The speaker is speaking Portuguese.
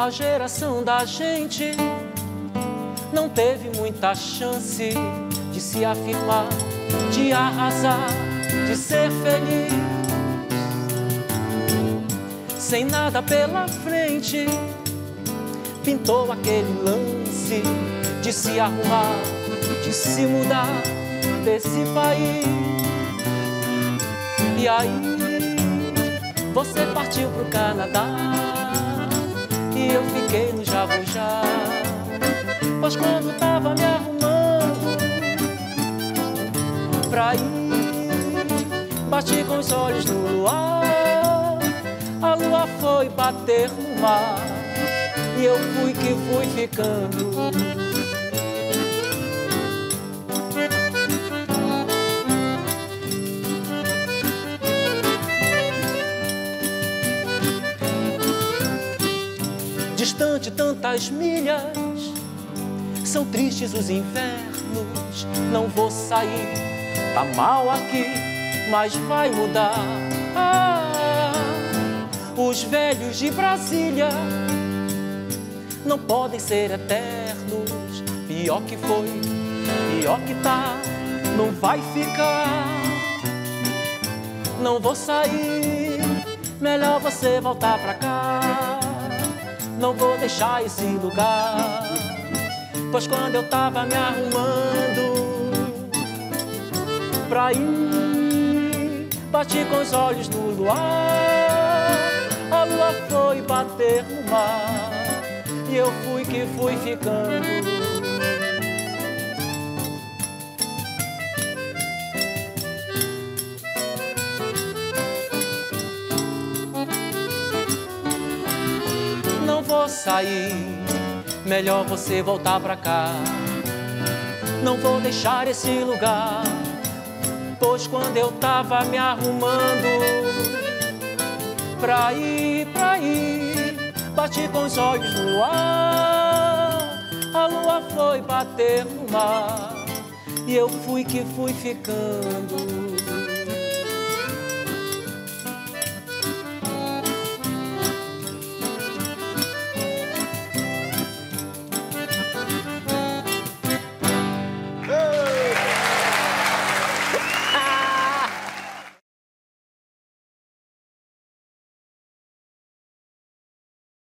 A geração da gente não teve muita chance de se afirmar, de arrasar, de ser feliz. Sem nada pela frente, pintou aquele lance de se arrumar, de se mudar desse país. E aí, você partiu pro Canadá Jabujá. Pois quando tava me arrumando pra ir, bati com os olhos no luar. A lua foi bater no mar e eu fui que fui ficando. Distante tantas milhas. São tristes os invernos, não vou sair. Tá mal aqui, mas vai mudar. Ah, os velhos de Brasília não podem ser eternos. Pior que foi, pior que tá, não vai ficar. Não vou sair, melhor você voltar pra cá não vou deixar esse lugar. Pois quando eu tava me arrumando pra ir, bati com os olhos no luar. A lua foi bater no mar e eu fui que fui ficando. Sair, melhor você voltar pra cá. Não vou deixar esse lugar, pois quando eu tava me arrumando pra ir, pra ir, bati com os olhos no ar. A lua foi bater no mar e eu fui que fui ficando.